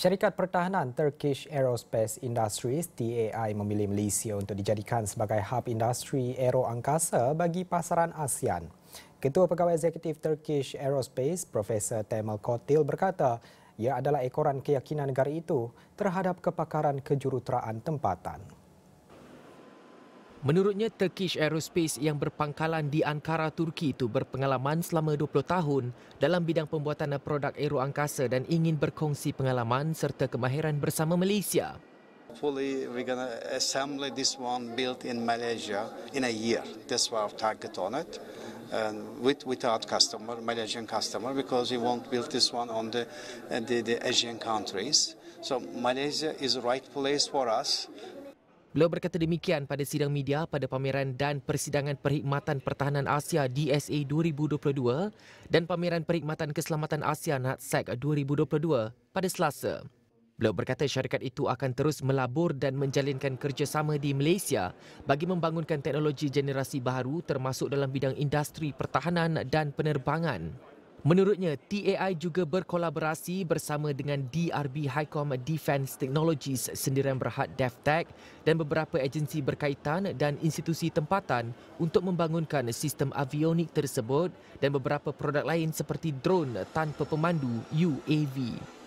Syarikat Pertahanan Turkish Aerospace Industries TAI memilih Malaysia untuk dijadikan sebagai hub industri aero angkasa bagi pasaran ASEAN. Ketua Pegawai Eksekutif Turkish Aerospace, Profesor Temal Kotil berkata, ia adalah ekoran keyakinan negara itu terhadap kepakaran kejuruteraan tempatan. Menurutnya, Turkish Aerospace yang berpangkalan di Ankara, Turki itu berpengalaman selama 20 tahun dalam bidang pembuatan produk aero angkasa dan ingin berkongsi pengalaman serta kemahiran bersama Malaysia. Hopefully, we're to assemble this one built in Malaysia in a year. That's our target on it. And with without customer, Malaysian customer, because we won't build this one on the, the, the Asian countries. So Malaysia is the right place for us. Beliau berkata demikian pada sidang media pada pameran dan persidangan Perkhidmatan Pertahanan Asia DSA 2022 dan pameran Perkhidmatan Keselamatan Asia NATSEC 2022 pada Selasa. Beliau berkata syarikat itu akan terus melabur dan menjalinkan kerjasama di Malaysia bagi membangunkan teknologi generasi baharu termasuk dalam bidang industri pertahanan dan penerbangan. Menurutnya, TAI juga berkolaborasi bersama dengan DRB Highcom Defence Technologies sendirian berhad DevTech dan beberapa agensi berkaitan dan institusi tempatan untuk membangunkan sistem avionik tersebut dan beberapa produk lain seperti drone tanpa pemandu UAV.